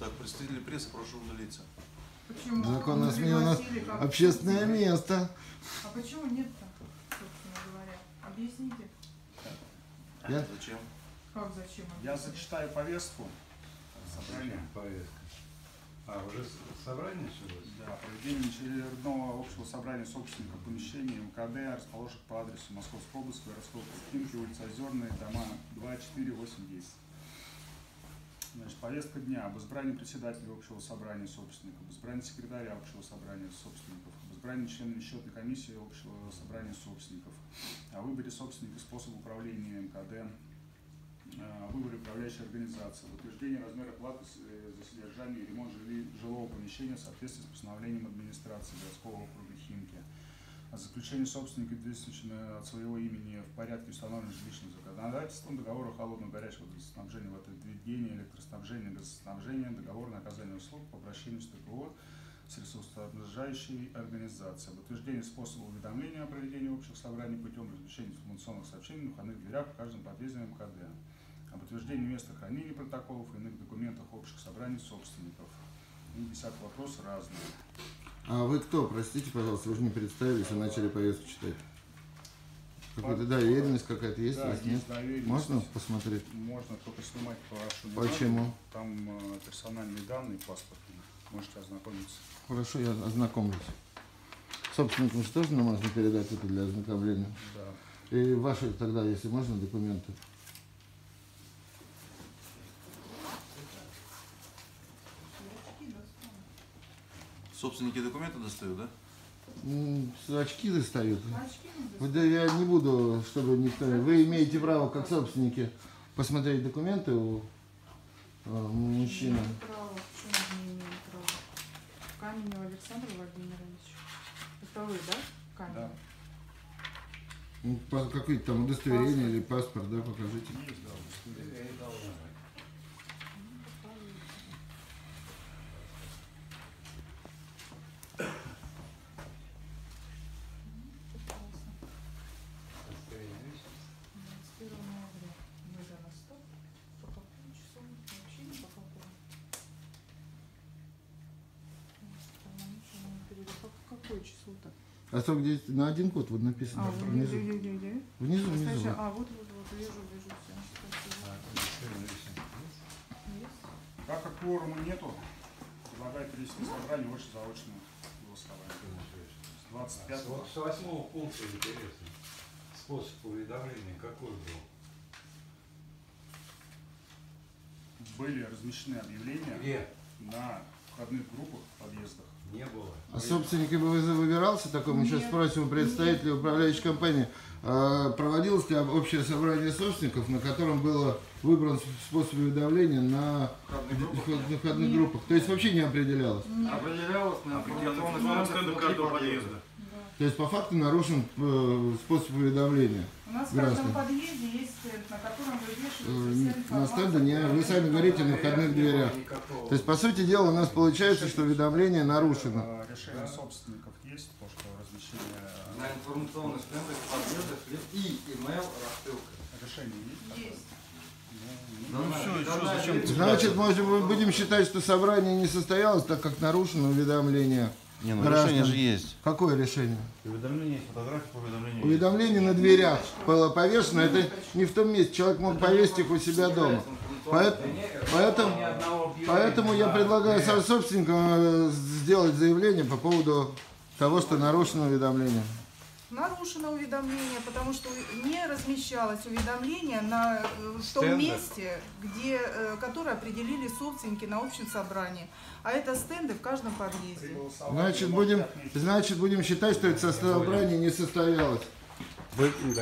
Так, представители прессы, прошу удалиться. Почему? Закон о Мы СМИ у нас общественное место. А почему нет-то, собственно говоря? Объясните, Я- Зачем? как зачем? Я зачитаю повестку собрания. Повестка. А, уже собрание началось? Да, проведение очередного общего собрания собственников помещений МКД, расположенных по адресу Московской области, городской Кимки, улица Озерная, дома 2, 4, 8, 10. Значит, повестка дня об избрании председателя общего собрания собственников, об избрании секретаря общего собрания собственников, об избрании членов счетной комиссии общего собрания собственников, о выборе собственника способа управления МКД, э, о выборе управляющей организации, об утверждении размера платы э, за содержание и ремонт жилого помещения в соответствии с постановлением администрации городского округа Химки, о заключении собственника, действующего от своего имени в порядке, установленном жилищным законодательством, договор о холодном горячем водоснабжении, водоотведения, электроснабжения, газоснабжения, договор на оказание услуг по обращению с ТПО с ресурсоснабжающей организацией, об утверждении способа уведомления о проведении общих собраний путем размещения информационных сообщений на входных дверях в каждом подъезде МКД, об утверждении места хранения протоколов и иных документах общих собраний собственников. И десятый вопрос разные. А вы кто, простите, пожалуйста, вы же не представились, а начали повестку читать. Какая-то доверенность какая-то есть Да, нет? есть доверенность. Можно посмотреть? Можно только снимать по вашему Почему? Там э, персональные данные паспортные. Можете ознакомиться. Хорошо, я ознакомлюсь. Собственникам же тоже нам можно передать это для ознакомления. Да. И ваши тогда, если можно, документы. Собственники документы достают, да? Очки достают. Очки Да я не буду, чтобы никто... Вы имеете право, как собственники, посмотреть документы у э, мужчины. Каменев Александр Владимирович. Это вы, да? Каменев? Да. Ну, Какое-то там удостоверение Паспорт. или паспорт, да, покажите. Есть, да, удостоверение. Какое число-то? А срок действия на один год вот написано. А, внизу. где, где, где? Внизу, внизу. Вот. А, вот, вот, вот, вижу, вижу все. А? Так как кворума нету, предлагаю перевести собрание очно заочно голосование. Что значит? С 25 Вот с восьмого пункта интересно. Способ уведомления какой был? были размещены объявления Где? на входных группах в подъездах. Не было. А собственник выбирался такой? Мы сейчас спросим у представителя управляющей компании. А проводилось ли общее собрание собственников, на котором было выбран способ уведомления на входных Нет. группах? То есть вообще не определялось? Нет. Определялось на Определенных каждого внутри подъезда. То есть по факту нарушен э, способ уведомления. У нас в Граждан. каждом подъезде есть стенд, на котором Э, вывешивается вся На стенде не, вы сами говорите на входных дверях. Никакого. То есть, по сути дела, у нас получается, что уведомление нарушено. Решение собственников есть, то, что размещение На информационных стендах в подъездах и имейл рассылка. э, решение есть? Есть. Ну, Ну все, что, зачем? Значит, может, мы будем считать, что собрание не состоялось, так как нарушено уведомление. Не, ну Граждан. решение же есть. Какое решение? Уведомление есть, фотографии по уведомлению Уведомление на дверях было повешено, это не в том месте, человек мог повесить их у себя дома. Поэт- Поэтому, поэтому я предлагаю со собственникам э, сделать заявление по поводу того, что нарушено уведомление. Нарушено уведомление, потому что не размещалось уведомление на, э, в том месте, где, э, которое определили собственники на общем собрании. А это стенды в каждом подъезде. Значит, будем, значит, будем считать, что это собрание не состоялось. Вы- да.